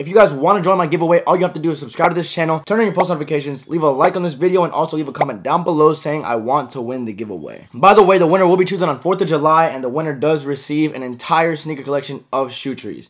If you guys want to join my giveaway, all you have to do is subscribe to this channel, turn on your post notifications, leave a like on this video, and also leave a comment down below saying I want to win the giveaway. By the way, the winner will be chosen on 4th of July, and the winner does receive an entire sneaker collection of shoe trees.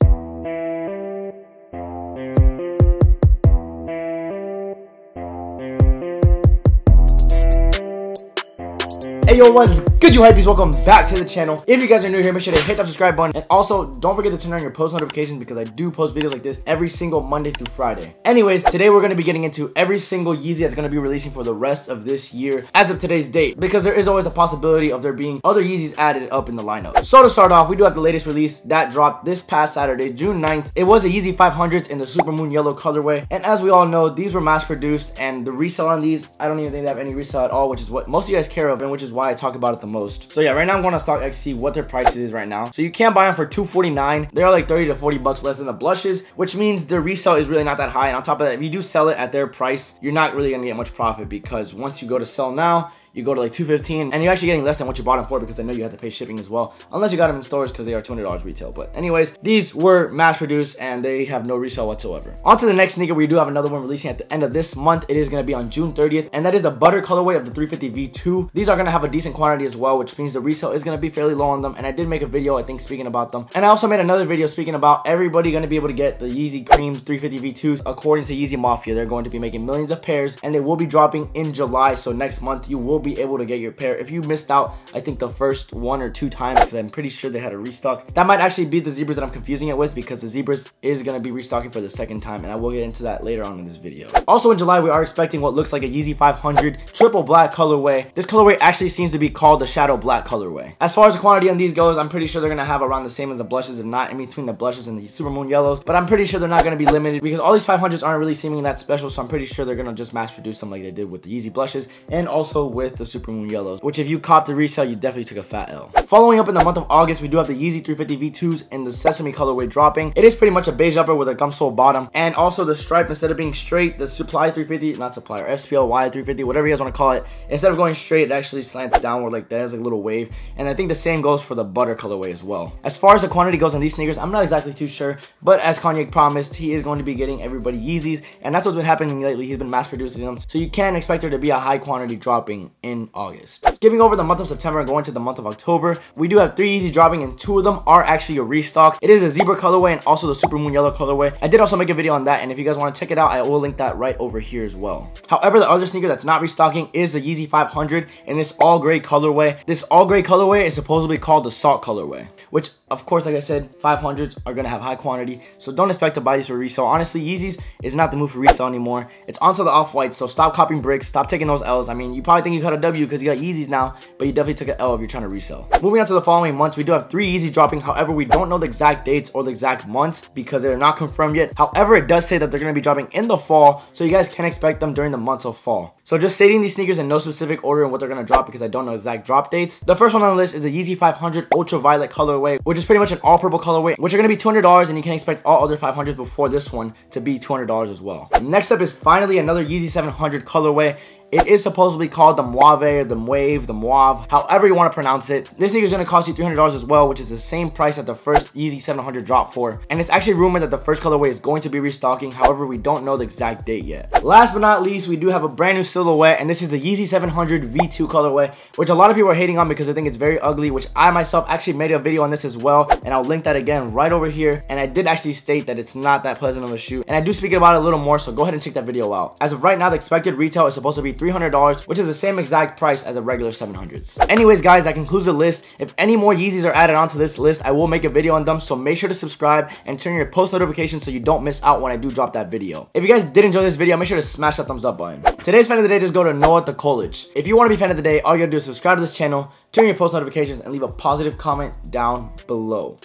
Hey yo, what's good you hypebees? Welcome back to the channel. If you guys are new here, make sure to hit that subscribe button. And also, don't forget to turn on your post notifications because I do post videos like this every single Monday through Friday. Anyways, today we're going to be getting into every single Yeezy that's going to be releasing for the rest of this year as of today's date. Because there is always a possibility of there being other Yeezys added up in the lineup. So to start off, we do have the latest release that dropped this past Saturday, June 9th. It was a Yeezy 500s in the Supermoon Yellow colorway. And as we all know, these were mass produced and the resale on these, I don't even think they have any resale at all, which is what most of you guys care of and which is why I talk about it the most. So yeah, right now I'm going to StockX see what their price is right now. So you can buy them for 249 They're like 30 to 40 bucks less than the blushes, which means their resale is really not that high. And on top of that, if you do sell it at their price, you're not really going to get much profit because once you go to sell now, you go to like 215 and you're actually getting less than what you bought them for because I know you have to pay shipping as well unless you got them in stores because they are $200 retail. But anyways these were mass produced and they have no resale whatsoever. On to the next sneaker. We do have another one releasing at the end of this month. It is going to be on June 30th and that is the butter colorway of the 350 V2 these are going to have a decent quantity as well which means the resale is going to be fairly low on them and I did make a video I think speaking about them. And I also made another video speaking about everybody going to be able to get the Yeezy Creams 350 V2s according to Yeezy Mafia. They're going to be making millions of pairs and they will be dropping in July. So next month you will be able to get your pair. If you missed out, I think the first one or two times, because I'm pretty sure they had a restock, that might actually be the zebras that I'm confusing it with because the zebras is going to be restocking for the second time, and I will get into that later on in this video. Also in July, we are expecting what looks like a Yeezy 500 triple black colorway. This colorway actually seems to be called the shadow black colorway. As far as the quantity on these goes, I'm pretty sure they're going to have around the same as the blushes, if not in between the blushes and the super moon yellows, but I'm pretty sure they're not going to be limited because all these 500s aren't really seeming that special, so I'm pretty sure they're going to just mass produce them like they did with the Yeezy blushes and also with the super moon yellows, which if you copped the resale, you definitely took a fat L. Following up in the month of August, we do have the Yeezy 350 V2s in the Sesame colorway dropping. It is pretty much a beige upper with a gum sole bottom, and also the stripe, instead of being straight, the Supply 350, not Supply, or SPLY 350, whatever you guys want to call it, instead of going straight, it actually slants downward like that, has a little wave, and I think the same goes for the butter colorway as well. As far as the quantity goes on these sneakers, I'm not exactly too sure, but as Kanye promised, he is going to be getting everybody Yeezys, and that's what's been happening lately. He's been mass producing them, so you can expect there to be a high quantity dropping in August. Skipping over the month of September and going to the month of October, we do have three Yeezy dropping and two of them are actually a restock. It is a zebra colorway and also the super moon yellow colorway. I did also make a video on that and if you guys want to check it out, I will link that right over here as well. However, the other sneaker that's not restocking is the Yeezy 500 in this all gray colorway. This all gray colorway is supposedly called the salt colorway, which of course, like I said, 500s are to have high quantity, so don't expect to buy these for resale. Honestly, Yeezys is not the move for resale anymore. It's onto the off-whites, so stop copying bricks, stop taking those L's. I mean, you probably think you got a W because you got Yeezys now, but you definitely took an L if you're trying to resell. Moving on to the following months, we do have three Yeezys dropping. However, we don't know the exact dates or the exact months because they're not confirmed yet. However, it does say that they're to be dropping in the fall, so you guys can expect them during the months of fall. So just stating these sneakers in no specific order and what they're going to drop because I don't know exact drop dates. The first one on the list is the Yeezy 500 Ultraviolet colorway, which is pretty much an all purple colorway, which are going to be $200 and you can expect all other 500s before this one to be $200 as well. Next up is finally another Yeezy 700 colorway. It is supposedly called the Mauve or the Wave, the Mauve, however you want to pronounce it. This sneaker is going to cost you $300 as well, which is the same price that the first Yeezy 700 dropped for. And it's actually rumored that the first colorway is going to be restocking, however, we don't know the exact date yet. Last but not least, we do have a brand new silhouette, and this is the Yeezy 700 V2 colorway, which a lot of people are hating on because I think it's very ugly, which I myself actually made a video on this as well, and I'll link that again right over here. And I did actually state that it's not that pleasant of a shoe, and I do speak about it a little more, so go ahead and check that video out. As of right now, the expected retail is supposed to be $300, which is the same exact price as a regular 700s. Anyways, guys, that concludes the list. If any more Yeezys are added onto this list, I will make a video on them, so make sure to subscribe and turn your post notifications so you don't miss out when I do drop that video. If you guys did enjoy this video, make sure to smash that thumbs up button. Today's fan of the day just go to Noah the College. If you want to be fan of the day, all you gotta do is subscribe to this channel, turn your post notifications, and leave a positive comment down below.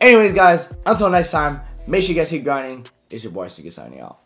Anyways, guys, until next time, make sure you guys keep grinding. It's your boy Sneaker signing out.